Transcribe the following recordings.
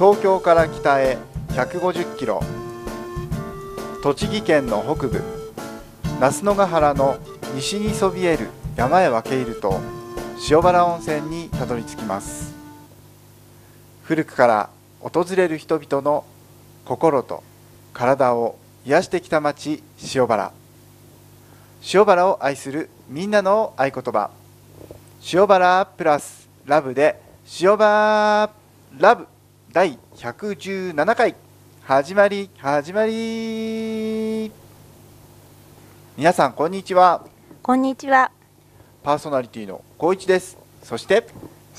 東京から北へ150キロ。栃木県の北部。那須野ヶ原の西にそびえる山へ分け入ると塩原温泉にたどり着きます。古くから訪れる人々の心と体を癒してきた町塩原。塩原を愛するみんなの合言葉。塩原プラスラブで塩原ラブ。第117回始まり始まり。皆さんこんにちは。こんにちは。パーソナリティの高一です。そして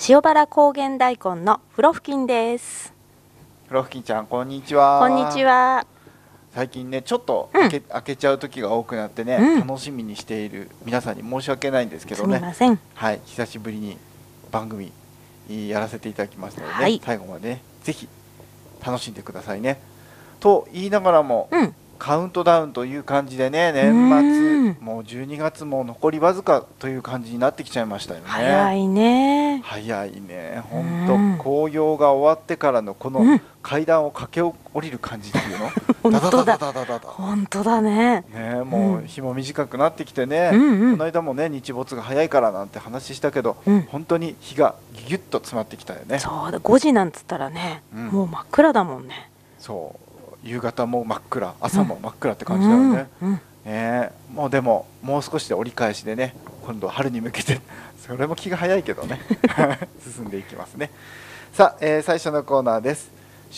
塩原高原大根のフロフキンです。フロフキンちゃんこんにちは。こんにちは。最近ねちょっと開け,、開けちゃう時が多くなってね、うん。楽しみにしている皆さんに申し訳ないんですけすどね。みません。はい久しぶりに番組やらせていただきますのでね、はい。最後までねぜひ楽しんでくださいね。と言いながらも、うん。カウントダウンという感じでね年うん。末もう12月も残りわずかという感じになってきちゃいましたよね。早いね。早いね。うん本当紅葉が終わってからのこのうん。階段を駆け下りる感じっていうの？本当だ。本当だね。ねもう日も短くなってきてね、うんうん。この間もね日没が早いからなんて話したけど、うん。本当に日がギュギュッと詰まってきたよね。そうだ。5時なんつったらね、うん。もう真っ暗だもんね。そう夕方も真っ暗朝も真っ暗って感じだよね、うんうんねもうでももう少しで折り返しでね今度春に向けて それも気が早いけどね 進んでいきますね。さあ、えー最初のコーナーです。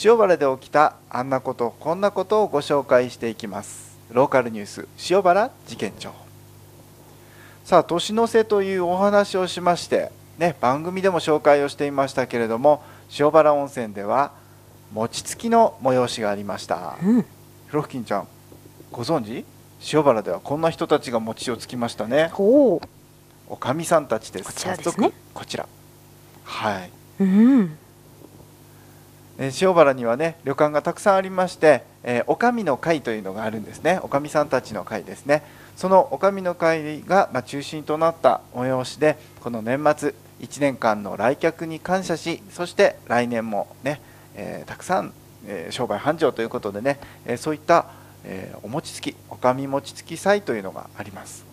塩原で起きたあんなことこんなことをご紹介していきます。ローカルニュース塩原事件帳さあ年の瀬というお話をしましてね番組でも紹介をしていましたけれども塩原温泉では餅つきの催しがありました。うん。フロフキンちゃんご存知？塩原ではこんな人たちが餅をつきましたね。ほお。かみさんたちです。こちらですね。こちら。はい、ううん。えー塩原にはね旅館がたくさんありまして、えーおかみの会というのがあるんですね。おかみさんたちの会ですね。そのおかみの会が、まあ、中心となった催しでこの年末1年間の来客に感謝しそして来年もね、えーたくさん、えー商売繁盛ということでね、えーそういった、えーお餅つきおかみ餅つき祭というのがあります。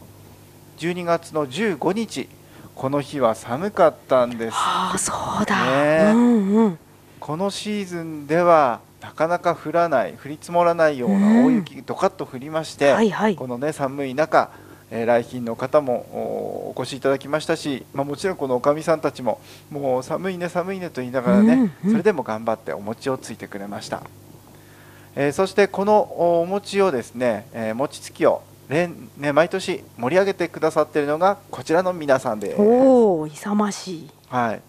12月の15日この日は寒かったんです。ああそうだ、ねうんうん。このシーズンではなかなか降らない降り積もらないような大雪ドカッと降りまして、はいはい。このね寒い中、えー来賓の方もおお越しいただきましたし、まあ、もちろんこのおかみさんたちももう寒いね寒いねと言いながらね、それでも頑張ってお餅をついてくれました、えーそしてこのおお餅をですね、えー餅つきを連ね、毎年盛り上げてくださっているのがこちらの皆さんです。おお勇ましいはい。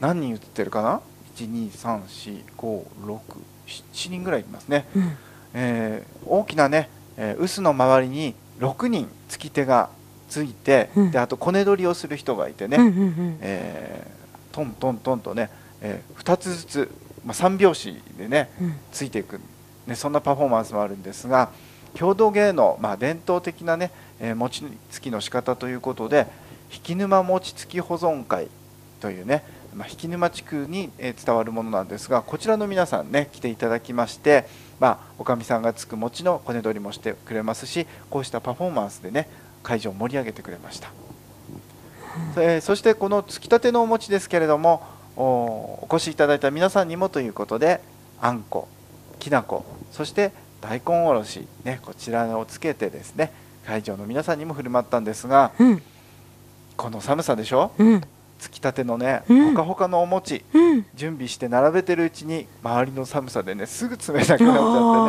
何人映ってるかな？一二三四五六七人ぐらいいますね。うんえー大きなね、えー、臼の周りに六人つき手がついて、うん。であとこね取りをする人がいてね、うんうんうん。えートントントンとね、えー、2つずつ、まあ、三拍子でねうん。ついていく、ね、そんなパフォーマンスもあるんですが郷土芸能、まあ、伝統的なね、えー餅つきの仕方ということで引沼餅つき保存会というね、まあ、引沼地区にえー伝わるものなんですがこちらの皆さんね来ていただきまして、まあ、おかみさんがつく餅のこね取りもしてくれますしこうしたパフォーマンスでね会場を盛り上げてくれました。えーそしてこのつきたてのお餅ですけれどもおお越しいただいた皆さんにもということであんこきなこそして大根おろし、ね、こちらをつけてですね会場の皆さんにも振る舞ったんですがうん。この寒さでしょ？うんつきたてのね、うん。ほかほかのお餅うん。準備して並べてるうちに周りの寒さでねすぐ冷たくなっちゃってね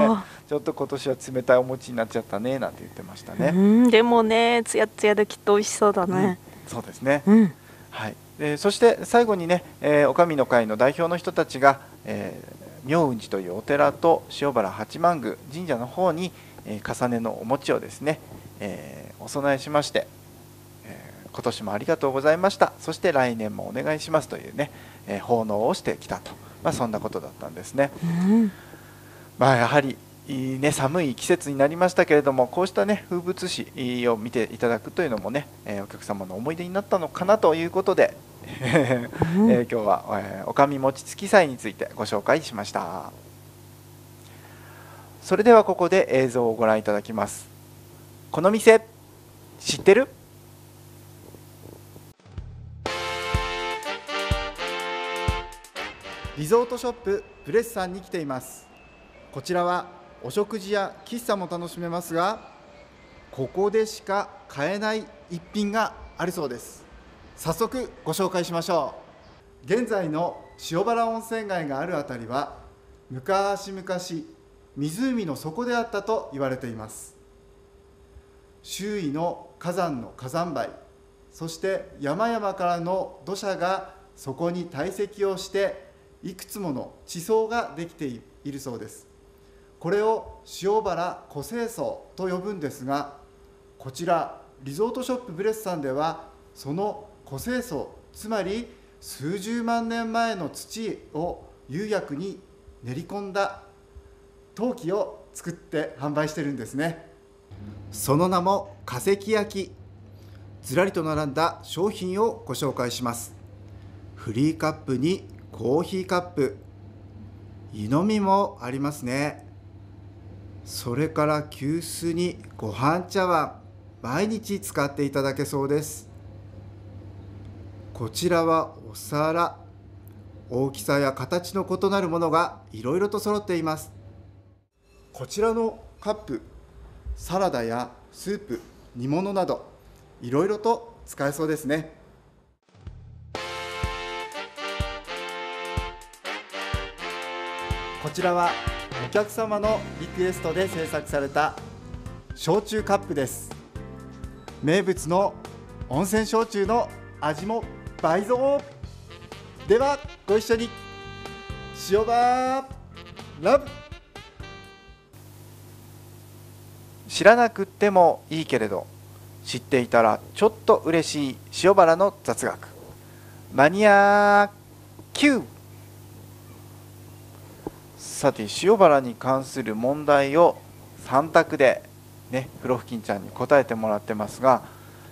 あちょっと今年は冷たいお餅になっちゃったねなんて言ってましたね、でもねつやつやできっと美味しそうだね。そうですね、うん。はい、えーそして最後にね、えー、お上の会の代表の人たちが、えー明雲寺というお寺と塩原八幡宮神社の方に、えー重ねのお餅をですね、えーお供えしまして、えー今年もありがとうございました。そして来年もお願いしますというね、えー奉納をしてきたと、まあ、そんなことだったんですね。うん。まあ、やはりいいね、寒い季節になりましたけれどもこうした、ね、風物詩を見ていただくというのもね、えーお客様の思い出になったのかなということで、えー今日は、えー、おかみ餅つき祭についてご紹介しました。それではここで映像をご覧いただきます。この店知ってる？リゾートショップブレスさんに来ています。こちらはお食事や喫茶も楽しめますがここでしか買えない一品があるそうです。早速ご紹介しましょう。現在の塩原温泉街があるあたりは昔々湖の底であったと言われています。周囲の火山の火山灰そして山々からの土砂がそこに堆積をしていくつもの地層ができているそうです。これを塩原湖清層と呼ぶんですがこちらリゾートショップブレスさんではその湖清層つまり数十万年前の土を釉薬に練り込んだ陶器を作って販売してるんですね。その名も化石焼き。ずらりと並んだ商品をご紹介します。フリーカップにコーヒーカップ。湯飲みもありますね。それから急須にご飯茶碗。毎日使っていただけそうです。こちらはお皿。大きさや形の異なるものがいろいろと揃っています。こちらのカップ。サラダやスープ煮物などいろいろと使えそうですね。こちらはお客様のリクエストで制作された焼酎カップです。名物の温泉焼酎の味も倍増。ではご一緒に。塩バーラブ知らなくってもいいけれど知っていたらちょっと嬉しい塩原の雑学。マニア Q さて塩原に関する問題を3択でねフロフキンちゃんに答えてもらってますが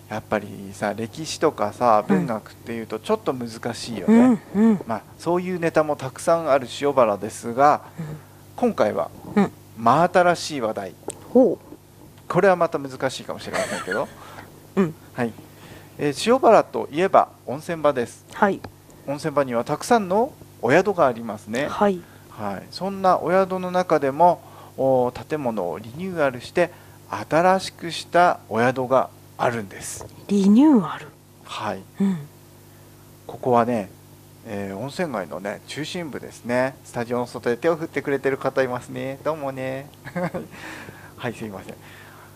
やっぱりさ歴史とかさ文学っていうとちょっと難しいよね、うんうん。まあ、そういうネタもたくさんある塩原ですが今回はうん。真新しい話題。ほこれはまた難しいかもしれませんけど、うん。はい。えー塩原といえば温泉場です。うはい。温泉場にはたくさんのお宿がありますね、はいはい、そんなお宿の中でもお建物をリニューアルして新しくしたお宿があるんです、リニューアル？はい、うん。ここはね、えー温泉街のね中心部ですね。スタジオの外で手を振ってくれてる方いますね。どうもね。はいすいません。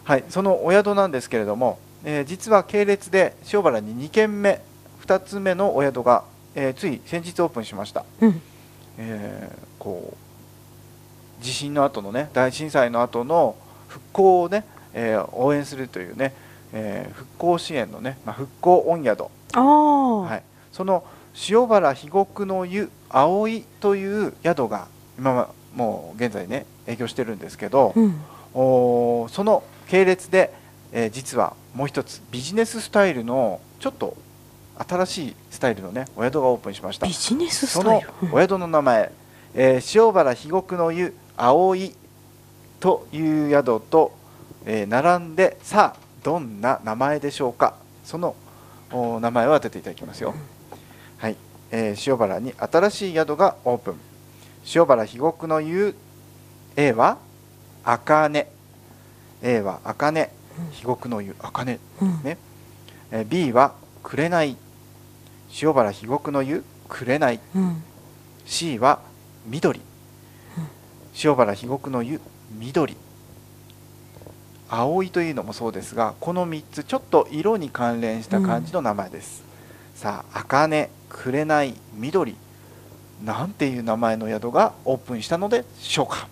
はいそのお宿なんですけれども、えー実は系列で塩原に2軒目2つ目のお宿が、えーつい先日オープンしました。うんえーこう地震の後のね大震災の後の復興をね、えー応援するというね、えー復興支援のね、まあ、復興御宿、はい、その塩原肥国の湯葵という宿が今はもう現在ね営業してるんですけど、うん。おーその系列で、えー実はもう一つビジネススタイルのちょっと新しいスタイルのねお宿がオープンしました。ビジネススそのタイル。うんお宿の名前、えー塩原肥国の湯葵という宿と、えー並んでさあどんな名前でしょうか。そのお名前を当てていただきますよ、はい、えー塩原に新しい宿がオープン。塩原肥国の湯 A は茜。A は茜。肥国の湯茜。うん。ね。えー B は紅塩原肥国の湯紅うん。C は緑。塩原肥国の湯緑。青いというのもそうですがこの3つちょっと色に関連した感じの名前です、さあ茜紅緑。なんていう名前の宿がオープンしたのでしょうか。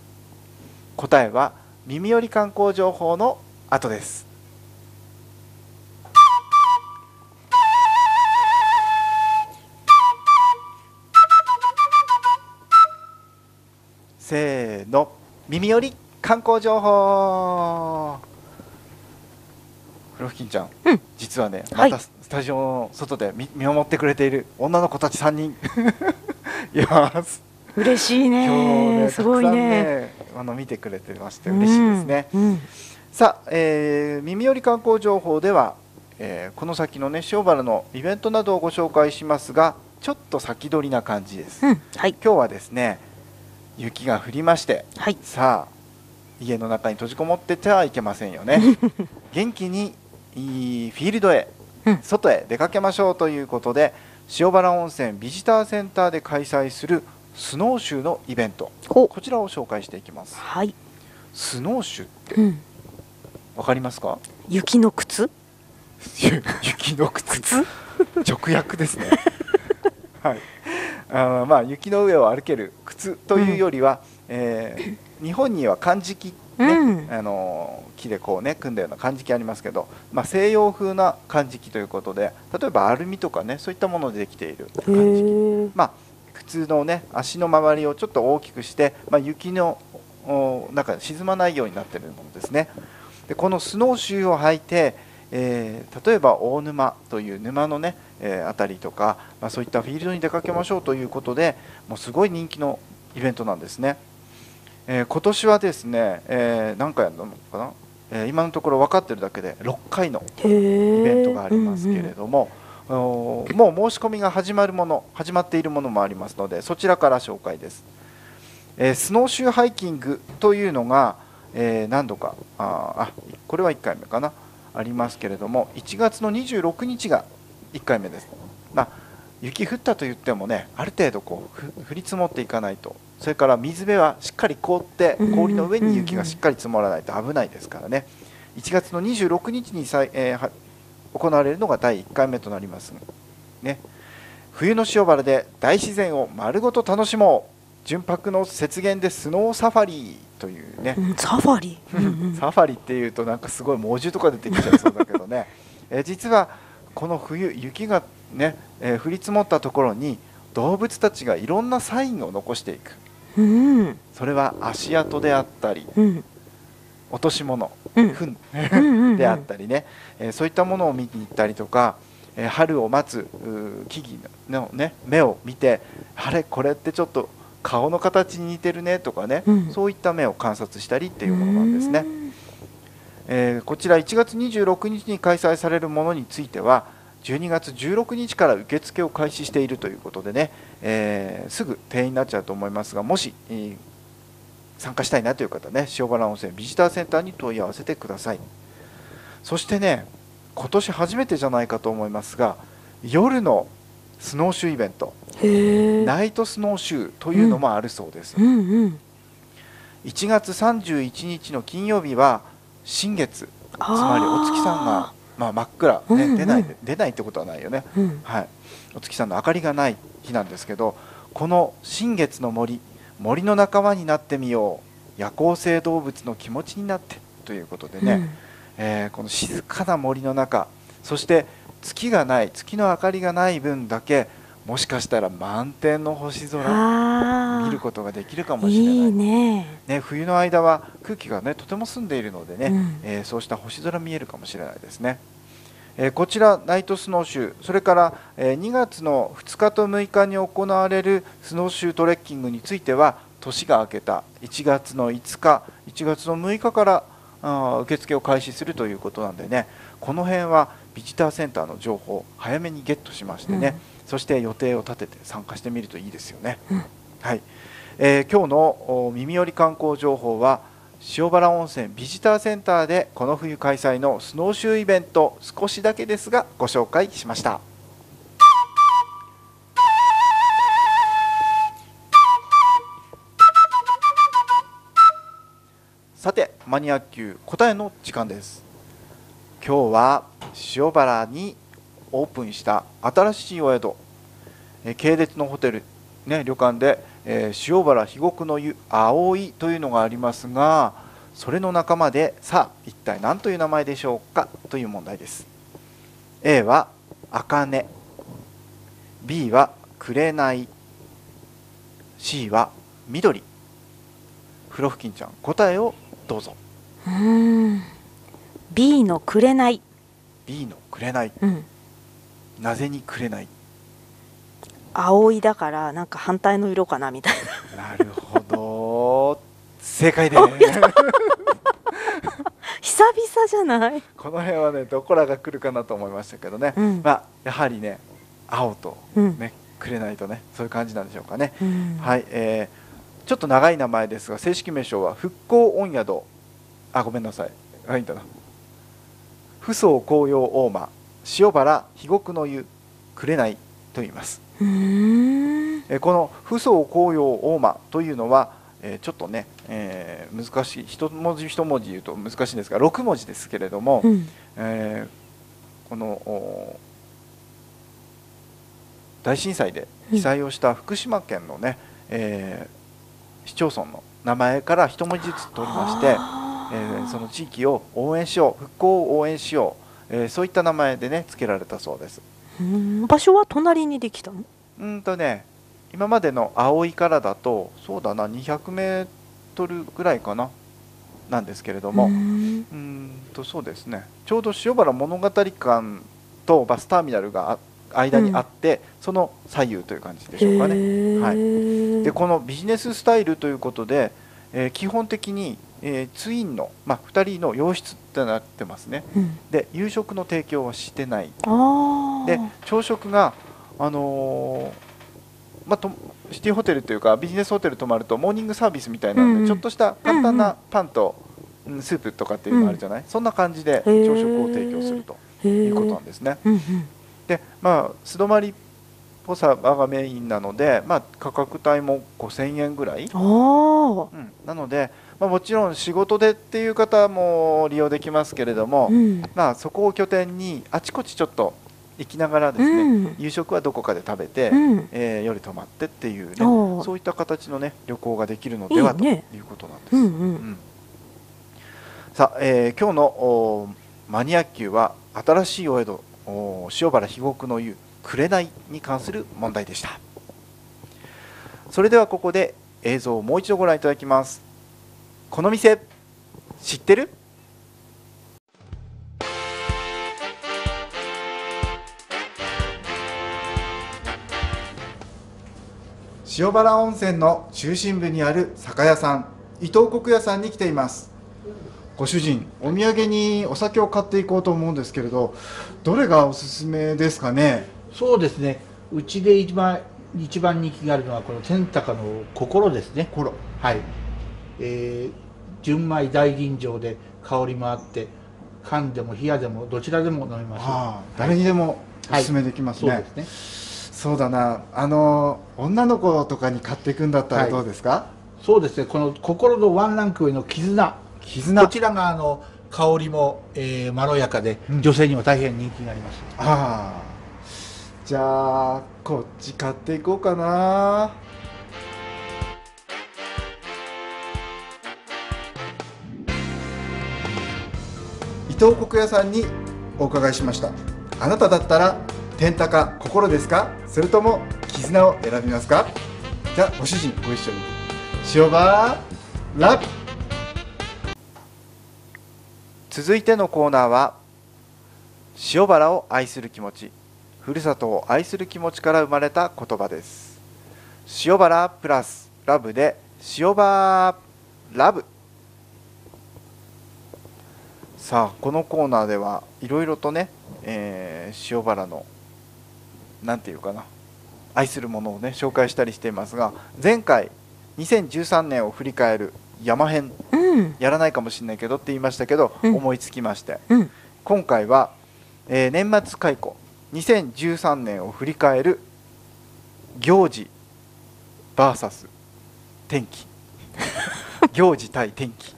答えは耳寄り観光情報の後ですの耳寄り観光情報黒ふきんちゃん、うん実はねはいまたスタジオの外で見見守ってくれている女の子たち3人 います嬉しいね。ねすごいね。ねあの見てくれてまして嬉しいですね、うん。うんさあ、えー耳寄り観光情報では、えーこの先のね塩原のイベントなどをご紹介しますがちょっと先取りな感じです、うん。はい。今日はですね雪が降りましてはい。さあ家の中に閉じこもってちゃいけませんよね 元気にいいフィールドへ、うん外へ出かけましょうということで塩原温泉ビジターセンターで開催するスノーシューのイベントほこちらを紹介していきますはい。スノーシュってうん。わかりますか？雪の靴？ゆ雪の靴靴？直訳ですね はいあーまあ雪の上を歩ける靴というよりは、えー日本には漢字木ね、うん。あのー木でこうね組んだような漢字木ありますけど、まあ、西洋風な漢字木ということで例えばアルミとかねそういったものでできているへ漢字木え。まあ靴のね足の周りをちょっと大きくして、まあ、雪のお中で沈まないようになっているものですね。でこのスノーシューを履いて、えー例えば大沼という沼のね、えーあたりとか、まあ、そういったフィールドに出かけましょうということでもうすごい人気のイベントなんですね、えー今年はですね、えー何回やるのかな、えー今のところ分かってるだけで6回の。イベントがありますけれども、おー。もう申し込みが始まるもの始まっているものもありますのでそちらから紹介です、えースノーシューハイキングというのが、えー何度かあーあこれは1回目かなありますけれども1月の26日が1回目です、まあ、雪降ったと言ってもねある程度こう降り積もっていかないと。それから水辺はしっかり凍って氷の上に雪がしっかり積もらないと危ないですからね。1月の26日にさい、えー行われるのが第1回目となります、ね、冬の塩原で大自然を丸ごと楽しもう。純白の雪原でスノーサファリ。というね、うんサファリ？サファリっていうとなんかすごい猛獣とか出てきちゃいそうだけどね、えー実はこの冬雪がね、えー降り積もったところに動物たちがいろんなサインを残していくうん。それは足跡であったりうん。落とし物うん。であったりね、えーそういったものを見に行ったりとか、えー春を待つ木々の、ね、目を見てあれこれってちょっと顔の形に似てるねとかね、うん。そういった目を観察したりっていうものなんですね。うん。えーこちら1月26日に開催されるものについては12月16日から受付を開始しているということでね、えーすぐ定員になっちゃうと思いますがもし、えー参加したいなという方ね塩原温泉ビジターセンターに問い合わせてください。そしてね今年初めてじゃないかと思いますが夜のスノーシューイベント。ナイトスノーシューというのもあるそうです、うんうん。1月31日の金曜日は新月。つつまりお月さんが、まあ、真っ暗、ねうんうん。出ない出ないってことはないよね、うん。はい、お月さんの明かりがない日なんですけどこの新月の森森の仲間になってみよう。夜行性動物の気持ちになって。ということでね、えーこの静かな森の中。そして月がない月の明かりがない分だけもしかしたら満天の星うん。空ああ。見ることができるかもしれないいいね。ね、冬の間は空気がねとても澄んでいるのでね、うんえーそうした星空見えるかもしれないですね、えーこちらナイトスノーシューそれから、えー2月の2日と6日に行われるスノーシュートレッキングについては年が明けた1月の5日1月の6日から受付を開始するということなんでねこの辺はビジターセンターの情報早めにゲットしましてね、そして予定を立てて参加してみるといいですよね。うん。はい、えー今日のお耳寄り観光情報は塩原温泉ビジターセンターでこの冬開催のスノーシューイベント少しだけですがご紹介しました。さてマニア級答えの時間です。今日は塩原にオープンした新しいお宿。え系列のホテル、ね、旅館で、えー塩原肥国の湯葵というのがありますがそれの仲間でさあ一体何という名前でしょうか？という問題です。A は茜。B は紅。C は緑。風呂付近ちゃん答えをどうぞ。うん。B の紅。B の紅うん。なぜに紅青いだからなんか反対の色かなみたいな。なるほど。正解です。久々じゃない？この辺はねどこらが来るかなと思いましたけどね、うん。まあやはりね青とうん。ね紅とねそういう感じなんでしょうかね、うん。はい、えーちょっと長い名前ですが正式名称は復興御宿。あごめんなさい。あいいんだな不相紅葉大間塩原肥国の湯紅と言います。この不相紅葉大間というのは、えーちょっとね、えー難しい一文字一文字言うと難しいんですが6文字ですけれども、うん。えーこのお大震災で被災をした福島県のね、えー市町村の名前から一文字ずつ取りまして、えその地域を応援しよう復興を応援しよう、えーそういった名前でね付けられたそうです。場所は隣にできたの？うんとね今までの青いからだとそうだな200メートルぐらいかななんですけれども、ううんんとそうですね。ちょうど塩原物語館とバスターミナルがあ間にあって、その左右という感じでしょうかね。ねでこのビジネススタイルということで、えー基本的に、えーツインの、まあ、2人の洋室ってなってますね。うん。で夕食の提供はしてない。で朝食が、あのーまあ、とシティホテルというかビジネスホテル泊まるとモーニングサービスみたいなので、うんうん。ちょっとした簡単なパンと、うんスープとかっていうのがあるじゃない、そんな感じで朝食を提供するということなんですね。でまあ素泊まりっぽさがメインなので、まあ、価格帯も5000円ぐらい、うん、なので、まあ、もちろん仕事でっていう方も利用できますけれども、うん。まあ、そこを拠点にあちこちちょっと行きながらですね、うん。夕食はどこかで食べて、うん。えー夜泊まってっていうねそういった形のね旅行ができるのではねということなんです。うんううん。んさあ、えー今日のマニア級は新しいお江戸おー塩原肥国の湯紅に関する問題でした。それではここで映像をもう一度ご覧いただきますこの店知ってる？塩原温泉の中心部にある酒屋さん伊藤国屋さんに来ています。ご主人お土産にお酒を買っていこうと思うんですけれどどれがおすすめですかね？そうですね。うちで一番一番人気があるのはこの天高の心ですね。コロはいえー純米大吟醸で香りもあって缶でも冷やでもどちらでも飲めます。ああ誰にでもおすすめできますそうね、ですね。そうだな。あの女の子とかに買っていくんだったらはい。どうですか、そうですね。この心のワンランク上の絆。絆。こちらがあの香りも、えーまろやかで、うん。女性にも大変人気があります。ああ。じゃあこっち買っていこうかな伊藤国屋さんにお伺いしました。あなただったら天高心ですか？それとも絆を選びますか？じゃあご主人ご一緒に。塩バーラブ続いてのコーナーは塩原を愛する気持ち。ふるさとを愛する気持ちから生まれた言葉です。塩原プラスラブで塩バーラブ。さあこのコーナーではいろいろとね、えー塩原のなんていうかな愛するものをね紹介したりしていますが前回2013年を振り返る山編うん。やらないかもしれないけどって言いましたけど、うん。思いつきましてうん。今回は、えー年末解雇2013年を振り返る行事 VS 天気。行事対天気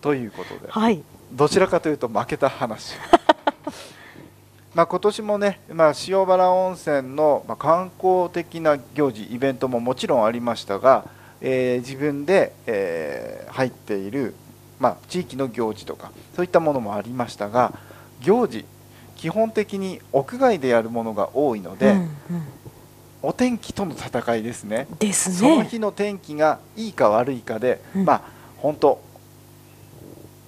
ということではい。どちらかというと負けた話。まあ今年もね、まあ、塩原温泉の、まあ、観光的な行事イベントももちろんありましたが、えー自分で、えー入っている、まあ、地域の行事とかそういったものもありましたが行事基本的に屋外でやるものが多いので、うんうん。お天気との戦いですね。ですそのね日の天気がいいか悪いかで、うん。まあ本当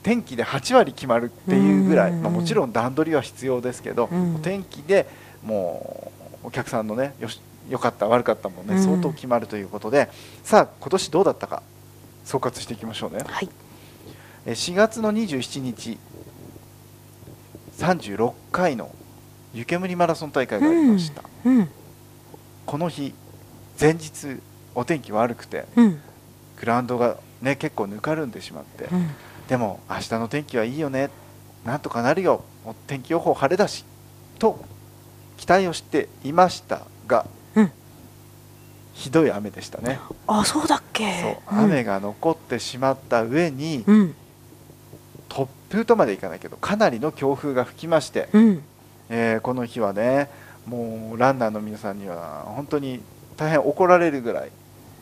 天気で8割決まるっていうぐぐらい、うん。まあ、もちろん段取りは必要ですけど、天気でもうお客さんのねよし良かった悪かったもね、うん。相当決まるということで。さあ今年どうだったか総括していきましょうね。はい。えー4月の27日36回の湯煙マラソン大会がありました、うん。この日前日お天気悪くてうん。グラウンドがね結構ぬかるんでしまって、うんでも明日の天気はいいよね。なんとかなるよ。お天気予報晴れだし。と期待をしていましたがうん。ひどい雨でしたね。あそうだっそう。け雨が残ってしまった上にうん。突風とまでいかないけどかなりの強風が吹きまして、うん。えーこの日はねもうランナーの皆さんには本当に大変怒られるぐらい。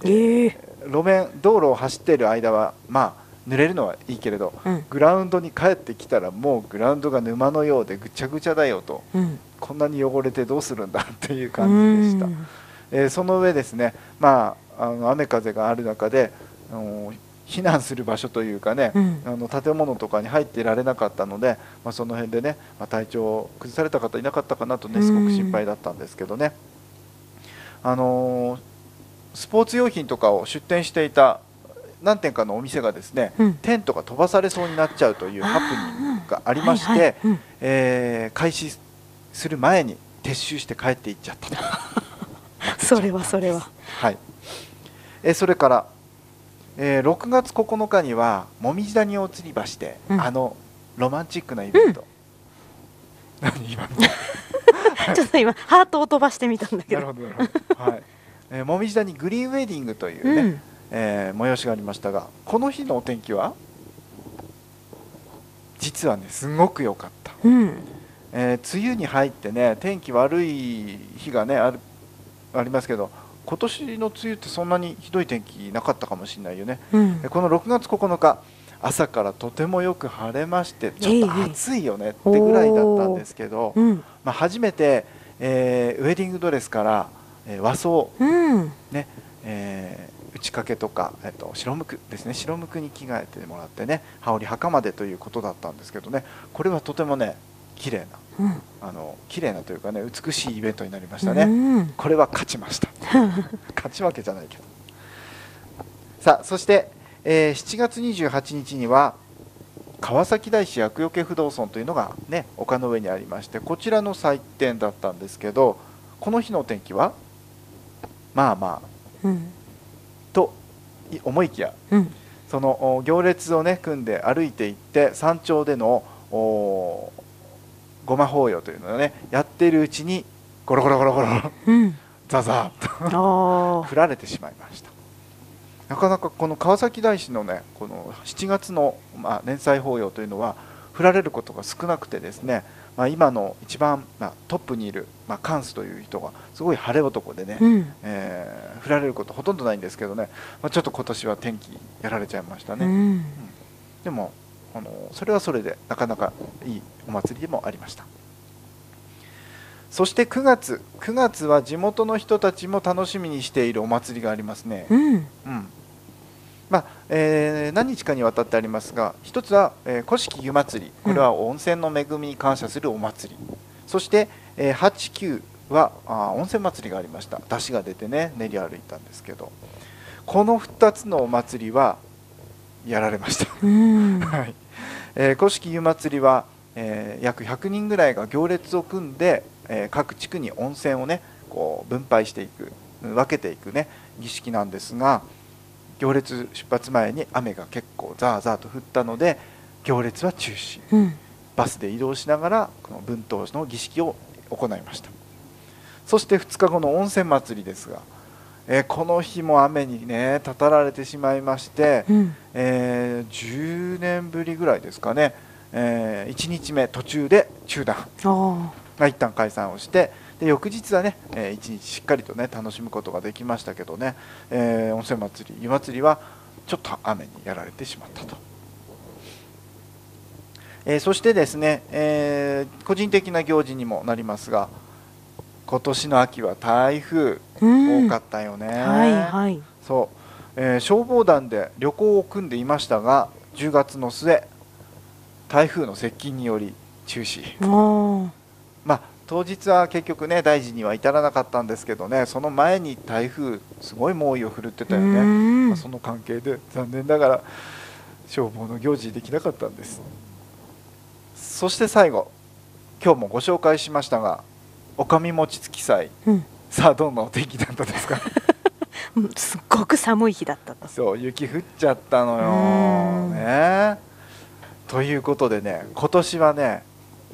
ええ路面道路を走っている間はまあ濡れるのはいいけれどうん。グラウンドに帰ってきたらもうグラウンドが沼のようでぐちゃぐちゃだよとうん。こんなに汚れてどうするんだっていう感じでした、うん。えーその上ですねまああの雨風がある中であの避難する場所というかね、うん。あの建物とかに入っていられなかったので、まあ、その辺でね、まあ、体調を崩された方いなかったかなとねすごく心配だったんですけどね、あのースポーツ用品とかを出店していた何店かのお店がですね、うん。テントが飛ばされそうになっちゃうというハプニングがありまして、はいはいうん。えー開始する前に撤収して帰っていっちゃったと。それはそれは。はい、えーそれから、えー6月9日には紅葉谷大吊り橋で、うん。あのロマンチックなイベント、何今？の ちょっと今ハートを飛ばしてみたんだけど。なるほどなるほど、はい。えー、紅葉谷グリーンウェディングというね、うんえー催しがありましたがこの日のお天気は？実はねすごく良かった、うん。えー梅雨に入ってね天気悪い日がねあるありますけど今年の梅雨ってそんなにひどい天気なかったかもしれないよね。うん。えこの6月9日朝からとてもよく晴れましてちょっと暑いよねってぐらいだったんですけど、うん。まあ、初めて、えーウェディングドレスから、えー和装、うん。ねえー打ち掛けとか、えっと白むくですね。白むくに着替えてもらってね羽織袴でということだったんですけどね。これはとてもね綺麗なうん。あの綺麗なというかね美しいイベントになりましたね。うん。これは勝ちました。勝ち負けじゃないけど。さあそして、えー7月28日には川崎大師厄除け不動尊というのがね丘の上にありましてこちらの祭典だったんですけどこの日のお天気はまあまあうん思いきやうん。そのお行列をね組んで歩いていって山頂でのおごま法要というのをねやっているうちにゴロゴロゴロゴロうん。ザザーッと 振られてしまいました。なかなかこの川崎大師のねこの7月の、まあ、年祭法要というのは振られることが少なくてですね、まあ、今の一番、まあ、トップにいる、まあ、カンスという人がすごい晴れ男でね、うん。えー振られることほとんどないんですけどね、まあ、ちょっと今年は天気やられちゃいましたね、うん。でもあのそれはそれでなかなかいいお祭りでもありました。そして9月9月は地元の人たちも楽しみにしているお祭りがありますね、うん。うんまあえー何日かにわたってありますが一つは、えー古式湯祭り。これは温泉の恵みに感謝するお祭り、そして、えー8、9はあー温泉祭りがありました。出汁が出てね練り歩いたんですけど。この2つのお祭りはやられました。うん。はい、えー古式湯祭りは、えー約100人ぐらいが行列を組んで、えー各地区に温泉をねこう分配していく分けていくね儀式なんですが行列出発前に雨が結構ザーザーと降ったので行列は中止。うん。バスで移動しながらこの分湯の儀式を行いました。そして2日後の温泉祭りですが、えーこの日も雨にねたたられてしまいまして、うん。えー10年ぶりぐらいですかね、え1日目途中で中断あまあ一旦解散をしてで翌日はね、え1日しっかりとね楽しむことができましたけどね、えー温泉祭り湯祭りはちょっと雨にやられてしまったと。えーそしてですね、えー個人的な行事にもなりますが今年の秋は台風うん。多かったよね。はいはい。そう、えー消防団で旅行を組んでいましたが10月の末台風の接近により中止。まあ当日は結局ね大事には至らなかったんですけどねその前に台風すごい猛威を振るってたよね、ん。まあ、その関係で残念ながら消防の行事できなかったんです。そして最後今日もご紹介しましたがおかみ餅つき祭。うん。さあどんなお天気だったですか？う んすっごく寒い日だったと。そう雪降っちゃったのうよん。ね。ということでね今年はね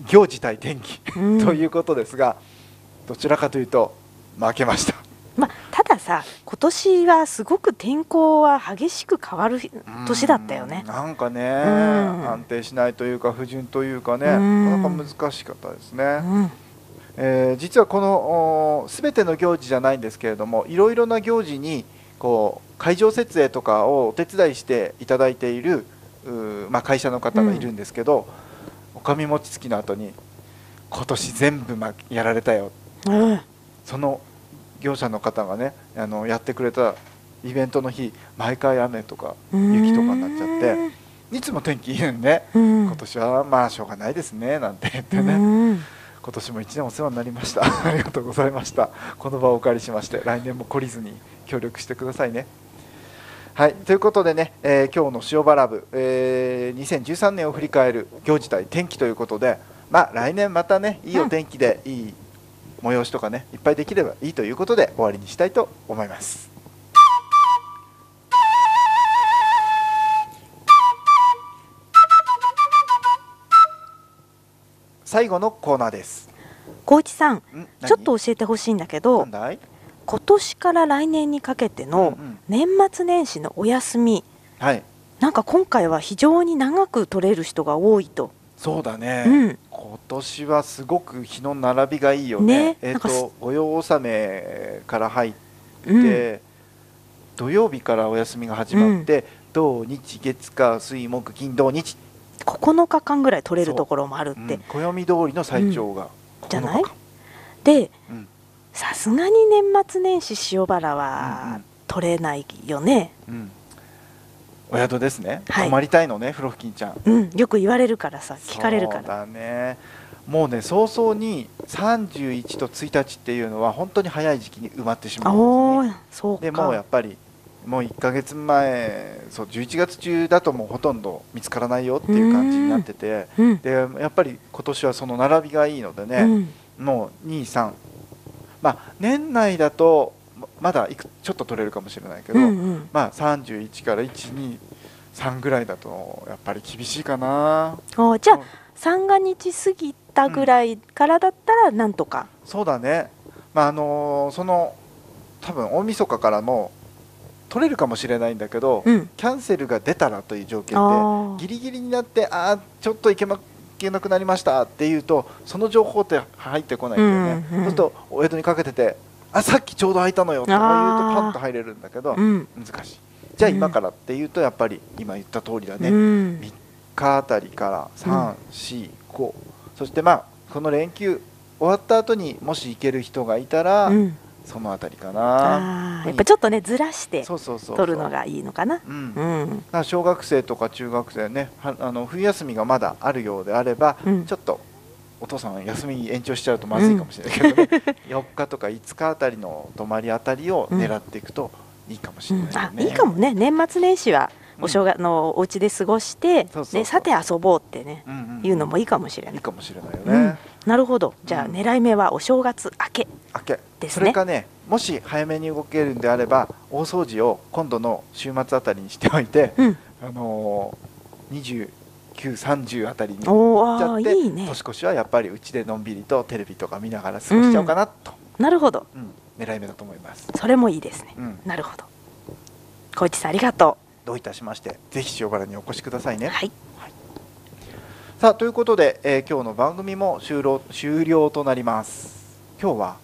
行事対天気うん。ということですがどちらかというと負けました。まあたださ今年はすごく天候は激しく変わる年だったよね。うんなんかねん。安定しないというか不順というかねうん。なかなか難しかったですね、うん。えー実はこのすべての行事じゃないんですけれどもいろいろな行事にこう会場設営とかをお手伝いしていただいているまあ、会社の方がいるんですけど、おかみ餅つきの後に今年全部まやられたよ。うん。その業者の方がねあのやってくれたイベントの日毎回雨とか雪とかになっちゃっていつも天気いいのにねうん。今年はまあしょうがないですねなんて言ってね、うん。今年も1年お世話になりました。ありがとうございました。この場をお借りしまして来年も懲りずに協力してくださいねはいということでね、えー今日の塩原部、えー2013年を振り返る行事対天気ということでまあ来年またねいいお天気でいい催しとかねいっぱいできればいいということで終わりにしたいと思います。最後のコーナーです。高一さんちょっと教えてほしいんだけど今年から来年にかけてのうんうん。年末年始のお休み。はい。なんか今回は非常に長く取れる人が多いと、そうだね、うん。今年はすごく日の並びがいいよね。えっ、ねなんかすと御用納めから入って、うん。土曜日からお休みが始まって、土日月火水木金土日、9日間ぐらい取れるところもあるって、う。ん。暦通りの最長がじゃない？9日間。でうんさすがに年末年始塩原うんうはん。取れないよね。うん。お宿ですね、はい。泊まりたいのね風呂付近ちゃん。うん。よく言われるからさ聞かれるかそうらだね。もうね早々に31と1日っていうのは本当に早い時期に埋まってしまうんですね。でもうやかっぱりもう1ヶ月前そう11月中だともうほとんど見つからないよっていう感じになってて。うん。でやっぱり今年はその並びがいいのでうね、ん。もう23まあ年内だとままだいくちょっと取れるかもしれないけど、うんうん。まあ31から123ぐらいだとやっぱり厳しいかな。おじゃあ三が日過ぎたぐらいからだったらなんとか、そうだね。まああのその多分大晦日からも取れるかもしれないんだけど、うん。キャンセルが出たらという条件でギリギリになってああちょっと行け,、ま、行けなくなりましたっていうとその情報って入ってこないんだよね、うんうんそうするとお江戸にかけててあさっきちょうど空いたのよとか言うとパンと入れるんだけど、うん。難しい。じゃあ今からっていうとやっぱり今言った通りだね、うん。3日あたりから345、そしてまあこの連休終わった後にもし行ける人がいたら、うんそのあたりかな。やっぱちょっとねずらして取るのがいいのかな。うん。うん。小学生とか中学生ねはあの冬休みがまだあるようであれば、うん。ちょっとお父さん休み延長しちゃうとまずいかもしれないけどね、4日とか5日あたりの泊まりあたりを狙っていくといいかもしれないよね、いいかもね。年末年始はお正月のお家で過ごして、そうそうそう。ね、さて遊ぼうってね、いうのもいいかもしれない。いいかもしれないようん。ね、なるほど。じゃあうん。狙い目はお正月明け明けですね。それかねもし早めに動けるんであれば大掃除を今度の週末あたりにしておいて、うん。あのー、2930あたりに行っちゃってーいいね。年越しはやっぱりうちでのんびりとテレビとか見ながら過ごしちゃおうかなと、なるほど。うん。狙い目だと思います、それもいいですね。うん、なるほど。小市さんありがとどういたしましてぜひ塩原にお越しくださいうね、はい。さあということで、えー今日の番組も終了終了となります。今日は、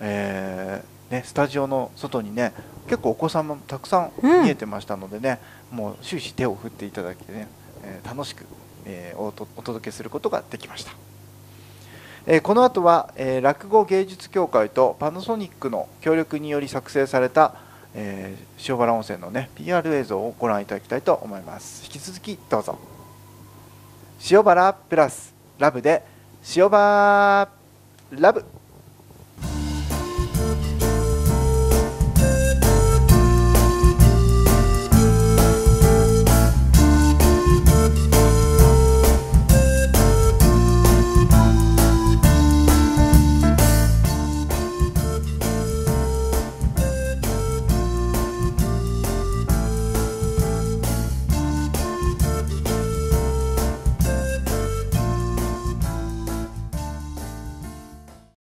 えーね、スタジオの外にね結構お子さんもたくさんうん。見えてましたのでね、もう終始手を振っていただきね、えー楽しく、えーおとお届けすることができました、えーこの後は、えー落語芸術協会とパナソニックの協力により作成された、えー塩原温泉のね PR 映像をご覧いただきたいと思います。引き続きどうぞ。塩原プラスラブで塩原ラブ。